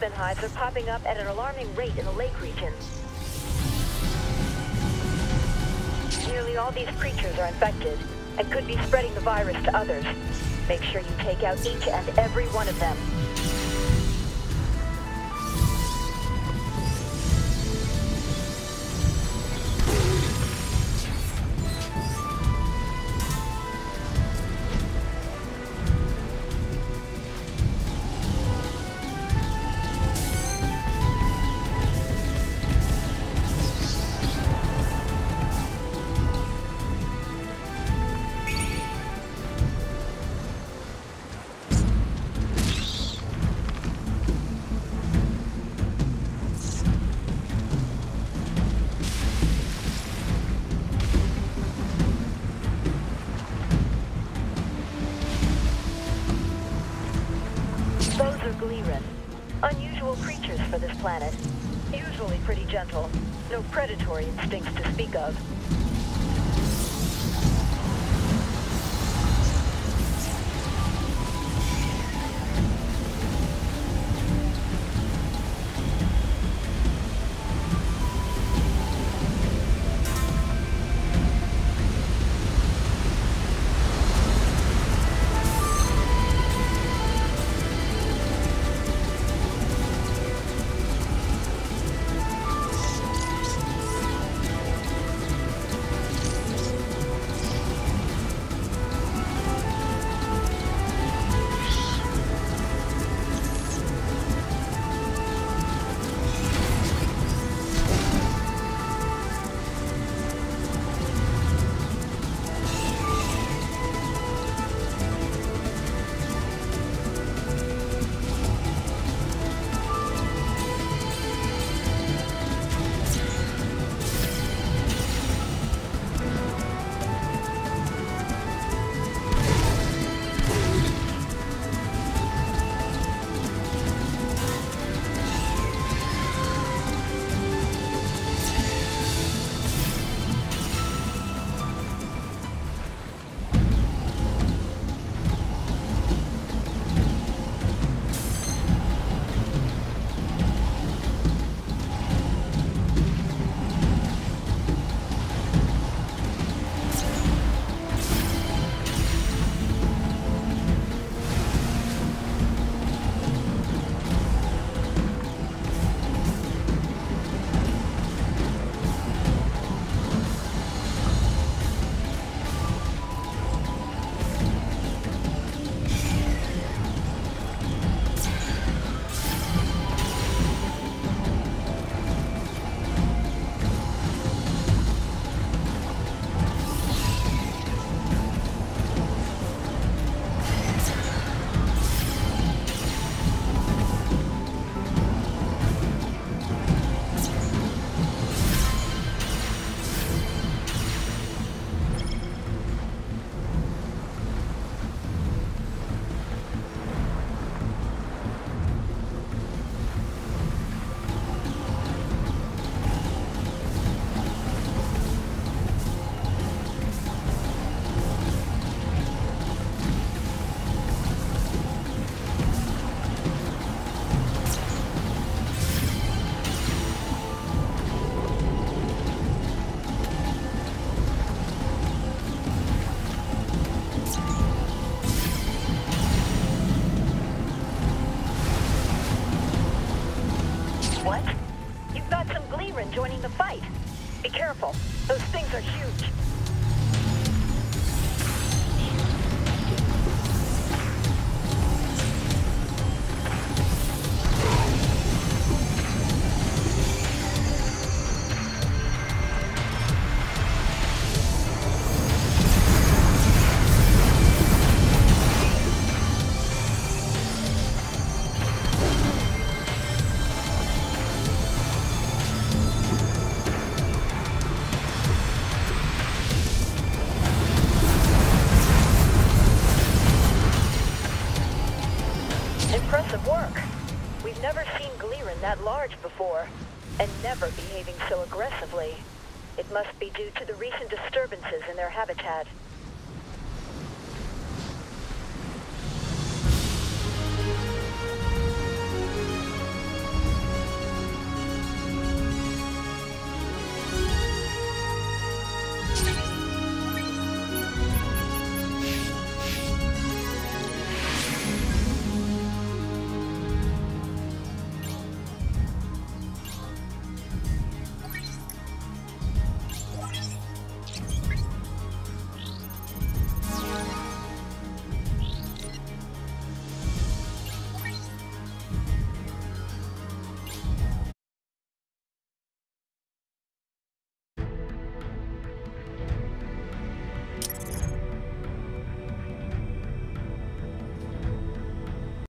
Vespin hives are popping up at an alarming rate in the lake region. Nearly all these creatures are infected and could be spreading the virus to others. Make sure you take out each and every one of them. Are Gleeran. Unusual creatures for this planet. Usually pretty gentle. No predatory instincts to speak of. That large before, and never behaving so aggressively. It must be due to the recent disturbances in their habitat.